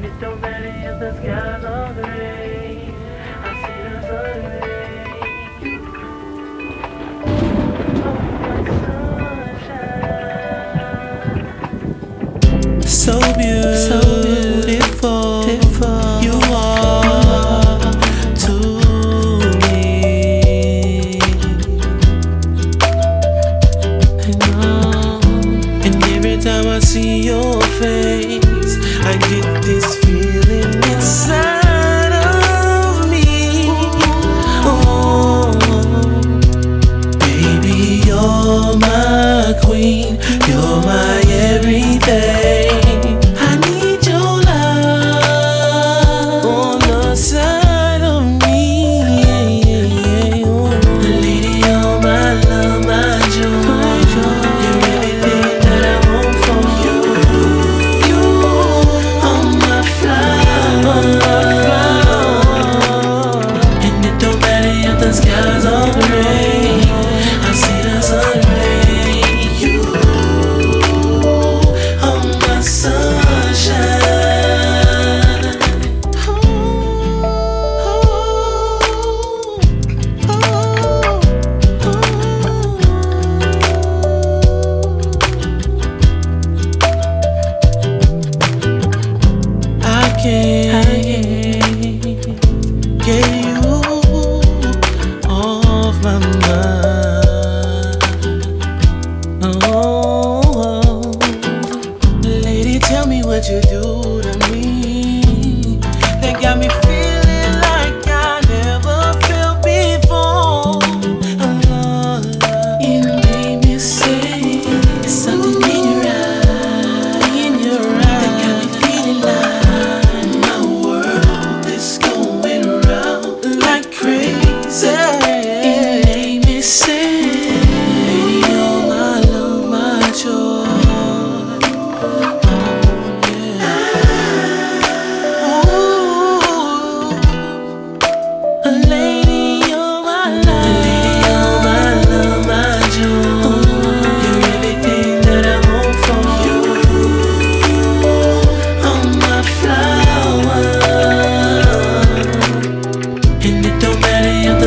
It's so in the all. I see the sun. So beautiful, you are to me. And every time I see your face, I get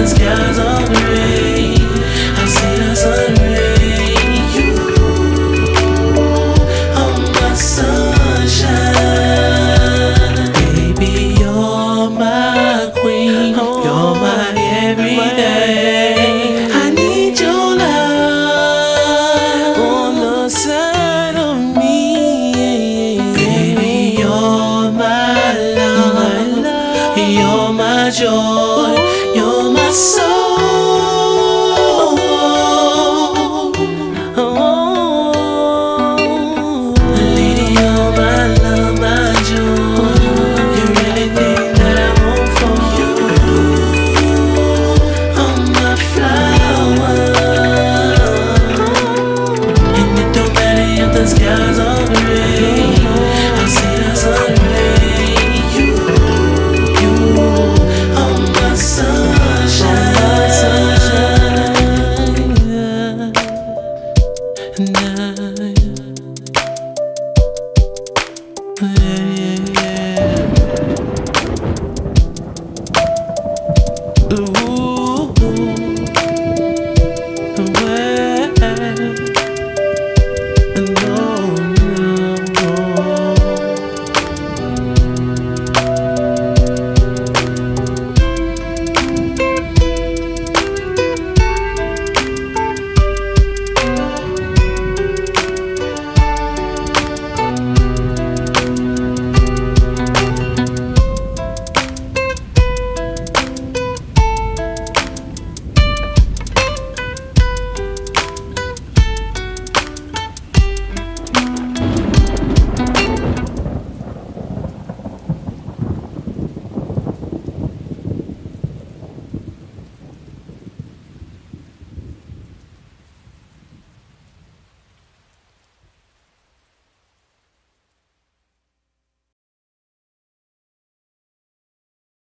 the skies are gray. You're my joy, you're my soul.